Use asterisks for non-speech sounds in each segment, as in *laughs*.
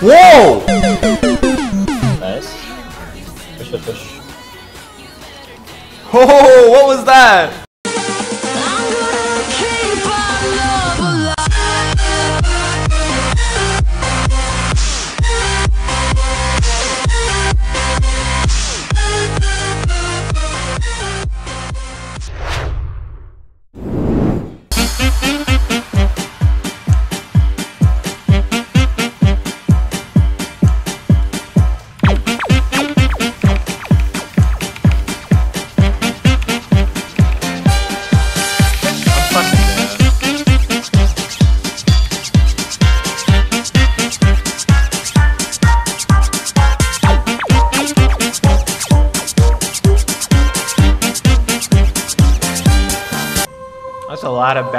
Whoa! Nice. Push, push, push. Oh, what was that?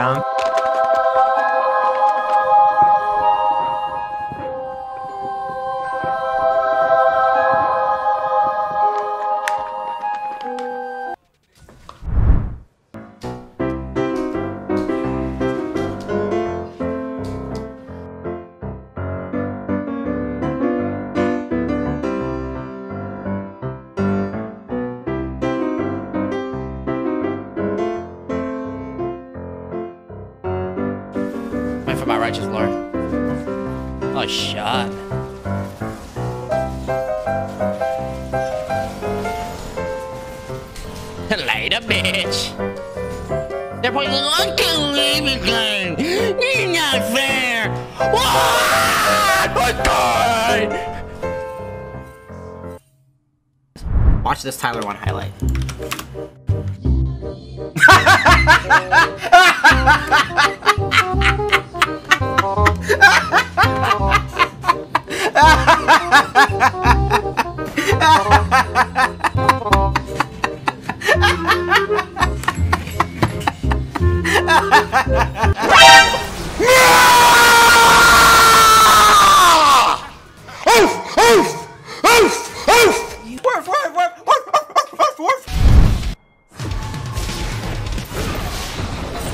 A righteous lord. Oh, shot. Later, *laughs* bitch. They're playing unbelievable game. It's not fair. What? I died. Watch this Tyler one highlight. *laughs* Oh. *laughs*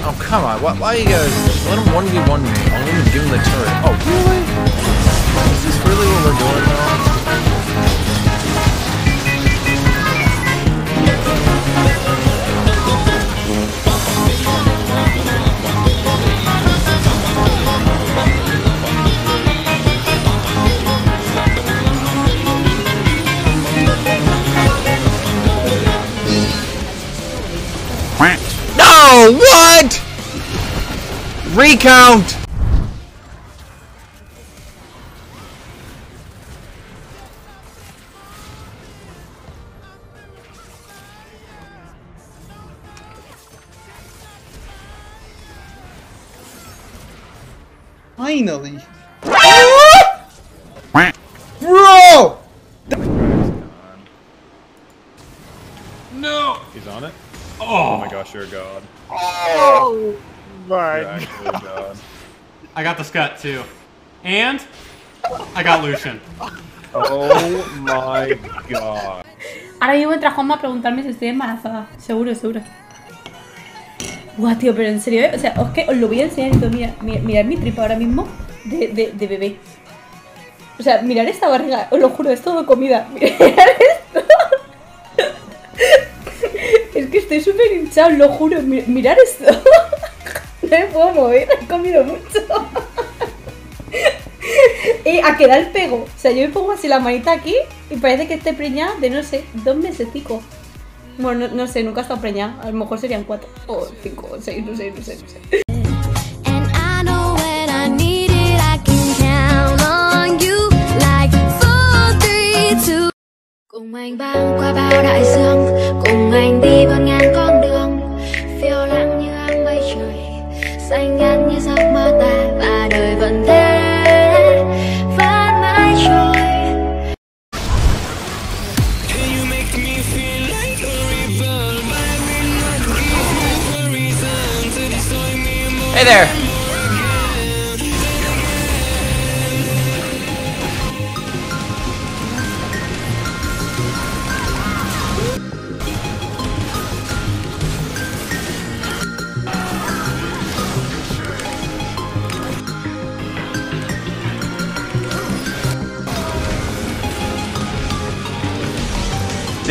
Oh, come on. Why, why you guys... Let him 1v1 me. I'll even give him the turret. Oh, really? Is this really what we're doing now? Recount! Finally. I got the scut too. And I got Lucian. Oh my god. Ahora mismo entra Juanma a preguntarme si estoy embarazada. Seguro, seguro. Guau, tío, pero en serio, ¿eh? O sea, os, que os lo voy a enseñar y todo. Mira, mira, mirad mi tripa ahora mismo de, de, de bebé. O sea, mirar esta barriga, os lo juro, es todo comida. *laughs* Mirad esto. Es que estoy súper hinchado, lo juro. Mi- Mirar esto. *laughs* Puedo mover, he comido mucho. Eh, a quedar el pego. O sea, yo me pongo así la manita aquí y parece que esté preñada de, no sé, dos mesecitos. Bueno, no, no sé, nunca he estado preñada. A lo mejor serían cuatro, o cinco, o seis, no sé, no sé, no sé. And I know when I need it, I can count on you like four, three, two. Cùng anh băng qua bao đại dương, cùng anh đi qua ngàn con xanh ngắt như giấc mơ ta và đời vẫn thế, vẫn mãi trôi. Hey there!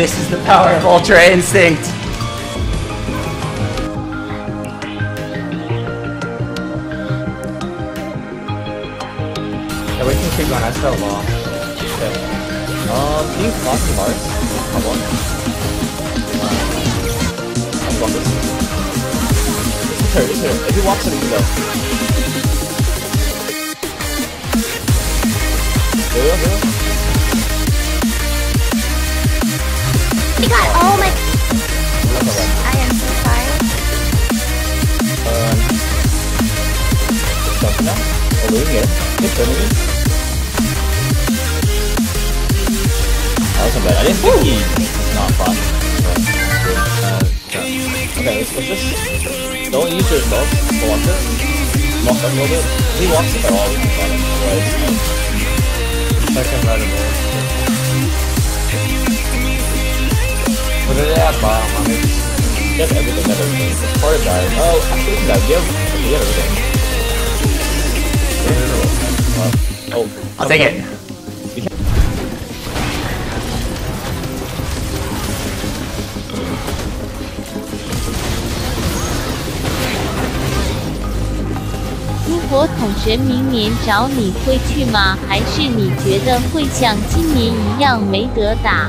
This is the power of Ultra Instinct. Yeah, we can keep going. I still long. Shit. Um, can you block the hearts? I'll block. I'll block this. Here, here. If he walks it, he can go. There we go, there we got all my. That's all right. I am so sorry. Um, something now? Oh, we're here. Good turn again. That wasn't bad. I didn't think he was not fun. Uh, okay, let's, let's just... Don't use your spells. Walk it. Walk up a little bit. He walks it at all, we can find second right of there. What did they have? Bomb. I mean, he has everything that everything. It's part of that. Oh, actually, we can dive. Give. We have everything. Uh, oh, I'll take it. Wu 如果统神明年找你会去吗？还是你觉得会像今年一样没得打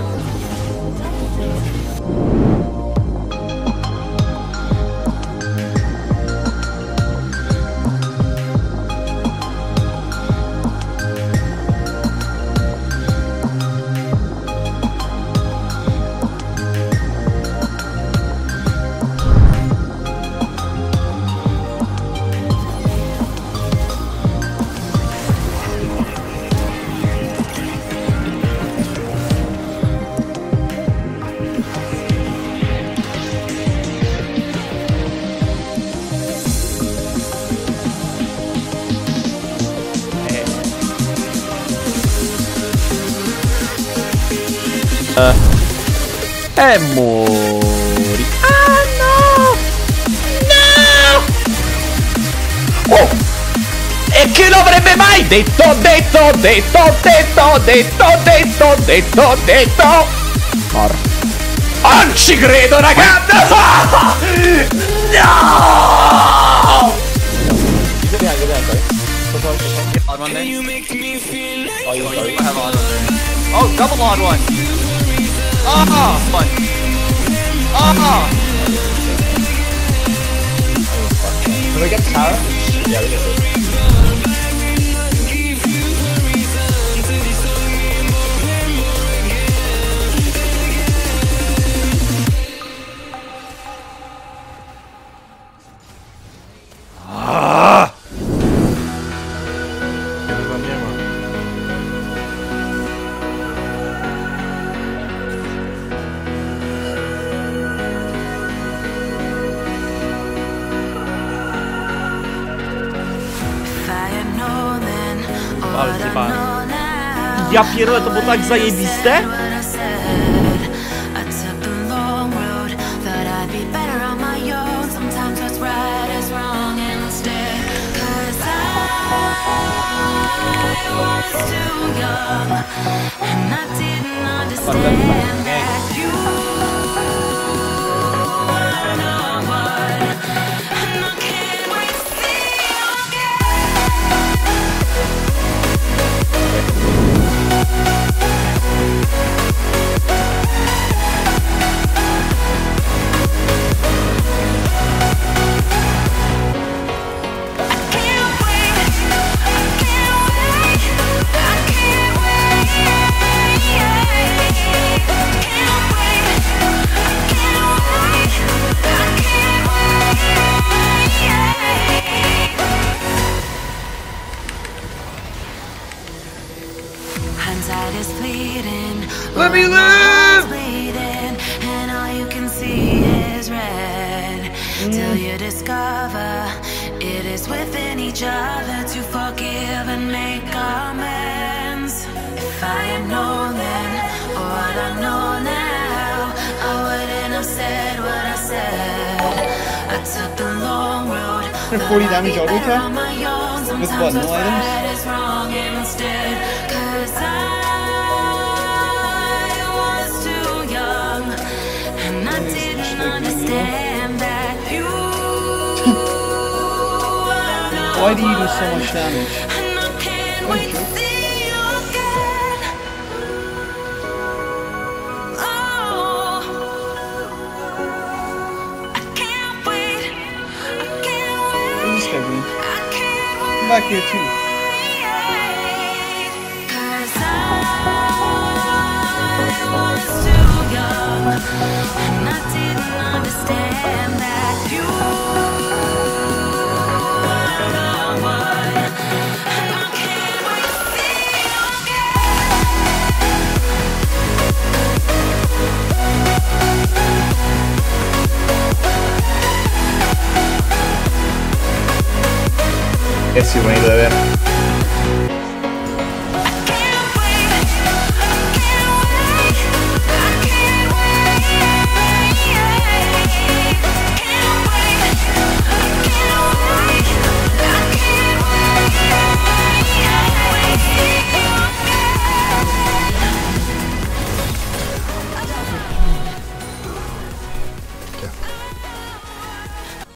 ？E mori. Ah no! No! Oh! E chi l'avrebbe mai detto, detto, detto, detto, detto, detto, detto, detto? Mor. Non ci credo, ragazzi! *laughs* No! Oh, double odd one. Oh, fun. Oh, Can we get Tara? Yeah, we get it. Ja pierdolę, to było tak zajebiste? Hindsight all you can see is red. Till you discover it is within each other to forgive and make amends. If I had known then, or what I know now, I wouldn't have said what I said. I took the long road. 40 damage be auto better attack? on my own. With what, no items? Why do you do so much damage? I'm back here too. Cause I was too young